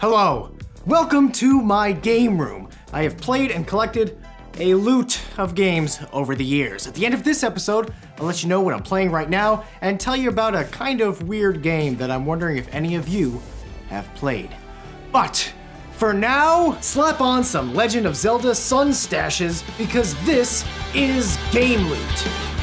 Hello, welcome to my game room. I have played and collected a loot of games over the years. At the end of this episode, I'll let you know what I'm playing right now and tell you about a kind of weird game that I'm wondering if any of you have played. But for now, slap on some Legend of Zelda Sun Staches because this is Game Loot.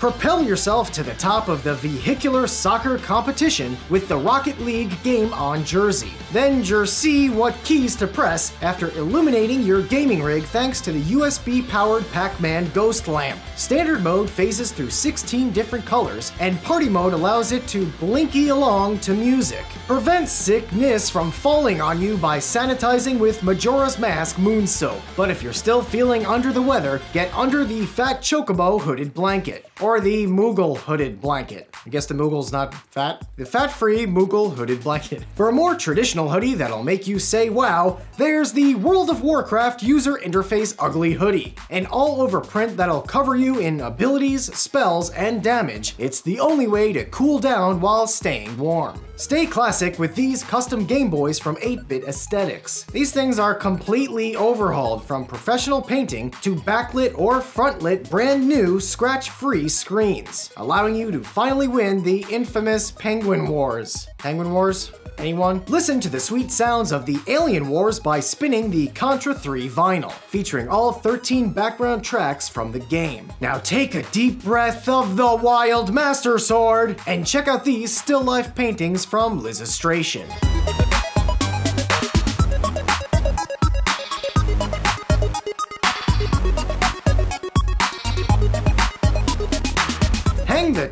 Propel yourself to the top of the vehicular soccer competition with the Rocket League game on Jersey. Then jersey what keys to press after illuminating your gaming rig thanks to the USB powered Pac Man Ghost Lamp. Standard mode phases through 16 different colors, and party mode allows it to blinky along to music. Prevent sickness from falling on you by sanitizing with Majora's Mask Moon Soap. But if you're still feeling under the weather, get under the Fat Chocobo hooded blanket. Or the Moogle hooded blanket. I guess the Moogle's not fat. The fat free Moogle hooded blanket. For a more traditional hoodie that'll make you say wow, there's the World of Warcraft user interface ugly hoodie. An all over print that'll cover you in abilities, spells, and damage. It's the only way to cool down while staying warm. Stay classic with these custom Game Boys from 8-bit aesthetics. These things are completely overhauled from professional painting to backlit or frontlit brand new scratch-free screens, allowing you to finally win the infamous Penguin Wars. Penguin Wars? Anyone? Listen to the sweet sounds of the Alien Wars by spinning the Contra 3 vinyl, featuring all 13 background tracks from the game. Now take a deep breath of the Wild Master Sword and check out these still life paintings from Lizustration.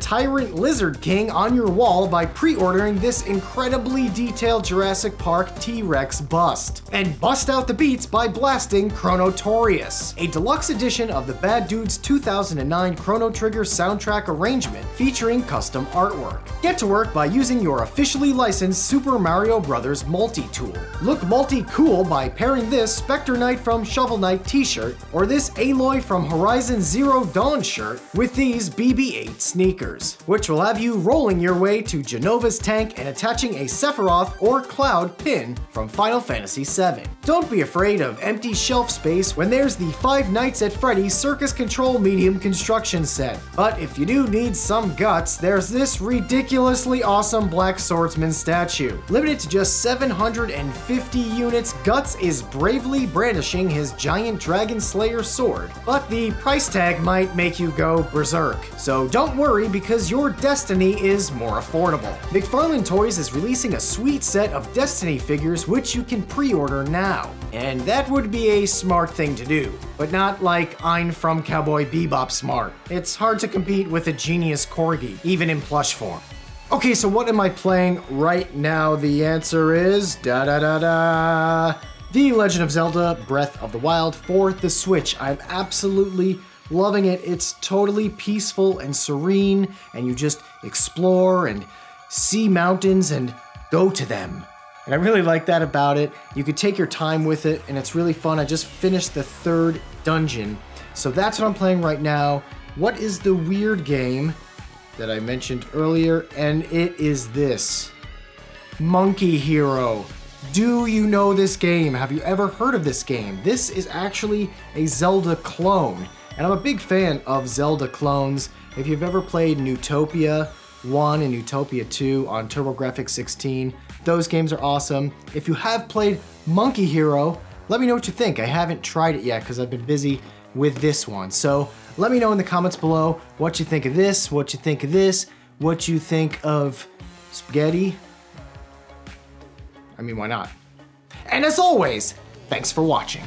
Tyrant Lizard King on your wall by pre-ordering this incredibly detailed Jurassic Park T-Rex bust. And bust out the beats by blasting Chronotorious, a deluxe edition of the Bad Dudes 2009 Chrono Trigger soundtrack arrangement featuring custom artwork. Get to work by using your officially licensed Super Mario Bros. multi-tool. Look multi-cool by pairing this Specter Knight from Shovel Knight t-shirt or this Aloy from Horizon Zero Dawn shirt with these BB-8 sneakers, which will have you rolling your way to Jenova's tank and attaching a Sephiroth or Cloud pin from Final Fantasy VII. Don't be afraid of empty shelf space when there's the Five Nights at Freddy's Circus Control Medium construction set. But if you do need some guts, there's this ridiculously awesome Black Swordsman statue. Limited to just 750 units, Guts is bravely brandishing his giant Dragon Slayer sword, but the price tag might make you go berserk. So don't worry because your Destiny is more affordable. McFarlane Toys is releasing a sweet set of Destiny figures which you can pre-order now. And that would be a smart thing to do, but not like Ein from Cowboy Bebop smart. It's hard to compete with a genius corgi, even in plush form. Okay, so what am I playing right now? The answer is da da da da. The Legend of Zelda Breath of the Wild for the Switch. I'm absolutely loving it. It's totally peaceful and serene, and you just explore and see mountains and go to them. And I really like that about it. You could take your time with it, and it's really fun. I just finished the third dungeon. So that's what I'm playing right now. What is the weird game that I mentioned earlier? And it is this Monkey Hero. Do you know this game? Have you ever heard of this game? This is actually a Zelda clone. And I'm a big fan of Zelda clones. If you've ever played Neutopia 1 and Neutopia 2 on TurboGrafx 16, those games are awesome. If you have played Monkey Hero, let me know what you think. I haven't tried it yet because I've been busy with this one. So let me know in the comments below what you think of this, what you think of this, what you think of spaghetti. I mean, why not? And as always, thanks for watching.